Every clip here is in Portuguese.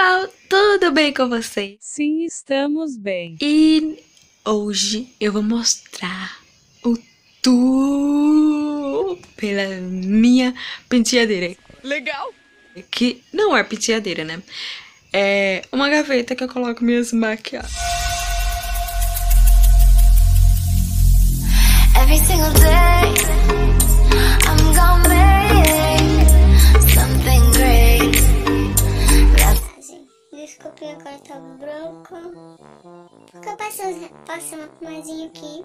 pessoal, tudo bem com vocês? Sim, estamos bem. E hoje eu vou mostrar o tour pela minha penteadeira. Legal! Que não é penteadeira, né? É uma gaveta que eu coloco minhas maquiagens. Every single day, I'm gonna make branco. Porque eu passo, passo uma pomadinha aqui,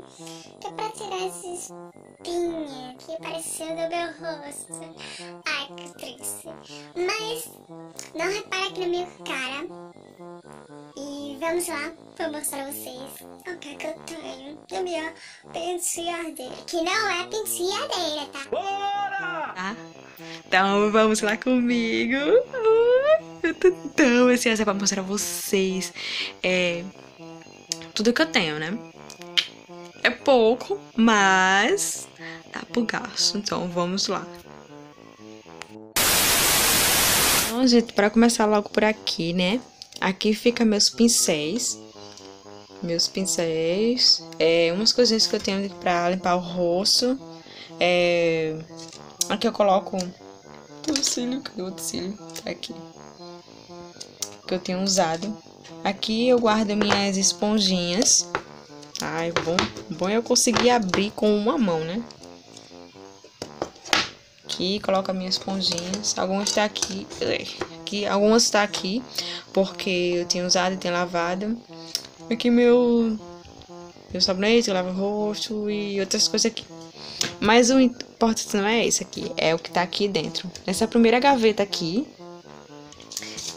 que é pra tirar essa espinha que apareceu no meu rosto. Ai, que triste. Mas, não repara aqui na minha cara. E vamos lá, vou mostrar a vocês o que, é que eu tenho na minha penteadeira. Que não é penteadeira, tá? Tá? Então vamos lá comigo. Eu tô tão ansiosa pra mostrar a vocês é, tudo que eu tenho, né? É pouco, mas dá pro gasto. Então vamos lá. Então, gente, pra começar logo por aqui, né? Aqui fica meus pincéis. Meus pincéis. É, umas coisinhas que eu tenho pra limpar o rosto. É, aqui eu coloco o cílio, cadê o outro cílio? Tá aqui. Que eu tenho usado. Aqui eu guardo minhas esponjinhas. Ai, bom, bom eu conseguir abrir com uma mão, né? Aqui, coloco as minhas esponjinhas. Algumas tá aqui, aqui, algumas tá aqui, porque eu tenho usado e tenho lavado. Aqui meu, meu sabonete, lava o rosto e outras coisas aqui. Mas o importante não é esse aqui, é o que tá aqui dentro. Nessa primeira gaveta aqui,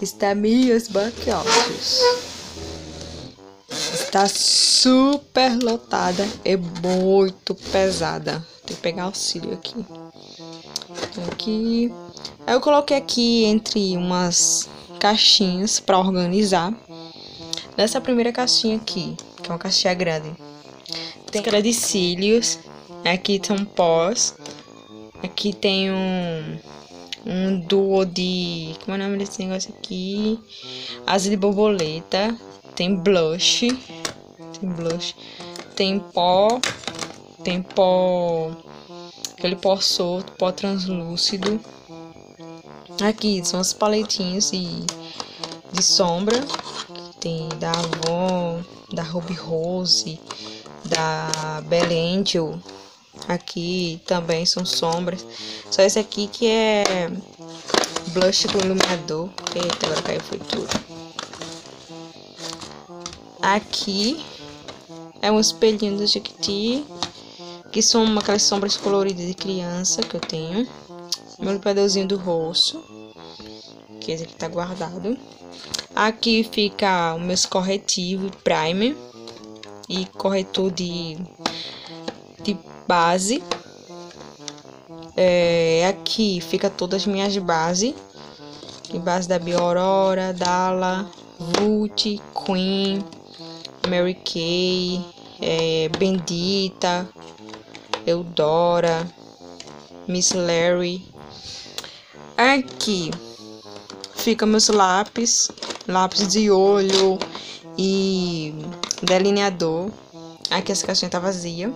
está minhas maquiagens. Está super lotada, é muito pesada. Tem que pegar auxílio aqui. Aqui. Aí eu coloquei aqui entre umas caixinhas para organizar. Nessa primeira caixinha aqui, que é uma caixinha grande, tem aquela de cílios. Aqui tem um pós. Aqui tem um um duo de. Como é o nome desse negócio aqui? Asa de borboleta. Tem blush. Tem blush. Tem pó. Tem pó. Aquele pó solto, pó translúcido. Aqui são as paletinhas de, de sombra. Tem da Avon, da Ruby Rose, da Belle Angel. Aqui também são sombras. Só esse aqui que é blush com iluminador. Eita, agora caiu foi tudo. Aqui é um espelhinho do Jequiti. Que são aquelas sombras coloridas de criança que eu tenho. Meu limpadorzinho do rosto. Que esse aqui tá guardado. Aqui fica o meus corretivo primer. E corretor de, de base. É, aqui fica todas as minhas bases. De base da Biorora, Dala, Vult, Queen, Mary Kay, é, Bendita, Eudora, Miss Larry. Aqui fica meus lápis, lápis de olho e delineador. Aqui essa caixinha tá vazia.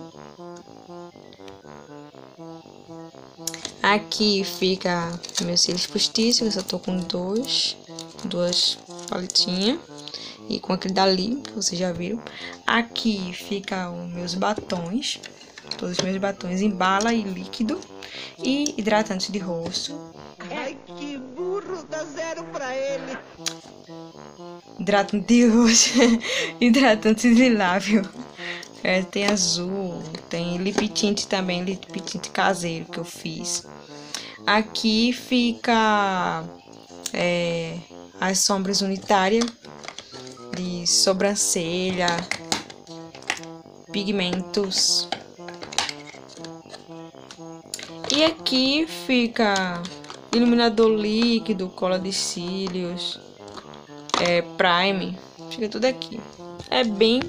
Aqui fica meus cílios postiços, eu tô com dois, duas paletinhas. E com aquele dali, que vocês já viram. Aqui fica os meus batons, todos os meus batons em bala e líquido. E hidratante de rosto. Ai, que burro, dá zero pra ele. Hidratante de rosto, hidratante de lábio. É, tem azul, tem lip tint também, lip tint caseiro que eu fiz. Aqui fica é, as sombras unitárias de sobrancelha, pigmentos. E aqui fica iluminador líquido, cola de cílios, é, prime, fica tudo aqui. É bem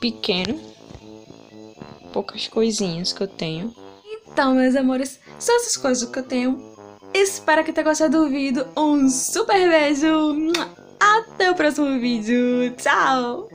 pequeno, poucas coisinhas que eu tenho. Então, meus amores, são essas coisas que eu tenho Espero que tenha gostado do vídeo. Um super beijo. Até o próximo vídeo. Tchau.